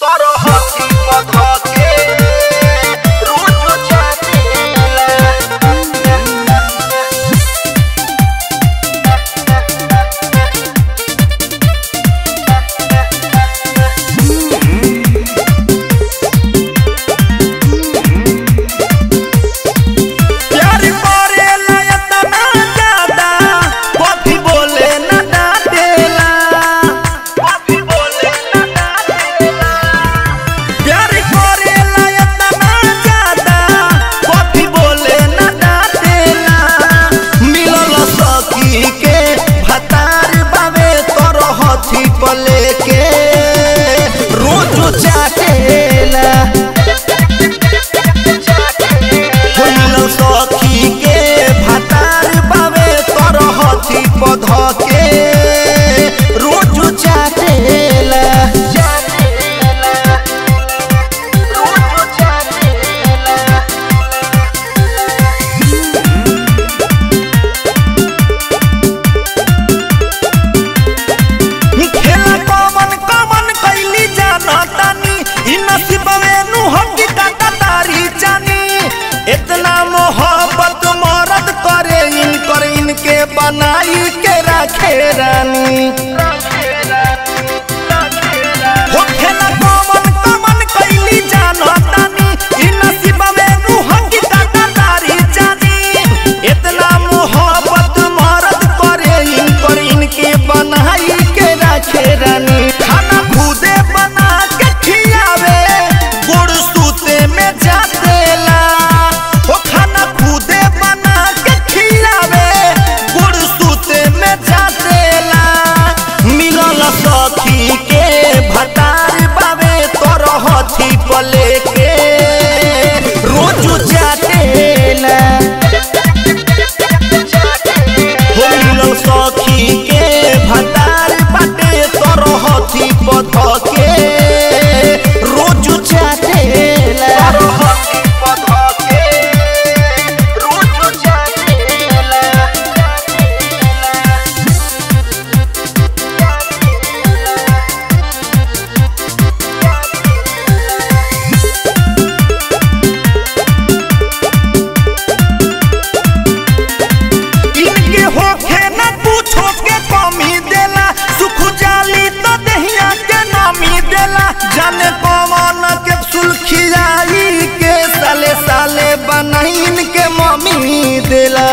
Para बनाई के राखे रानी। लेके हमी देला जाने पवन के सुलखियाई के साले साले बनैन के मम्मी देला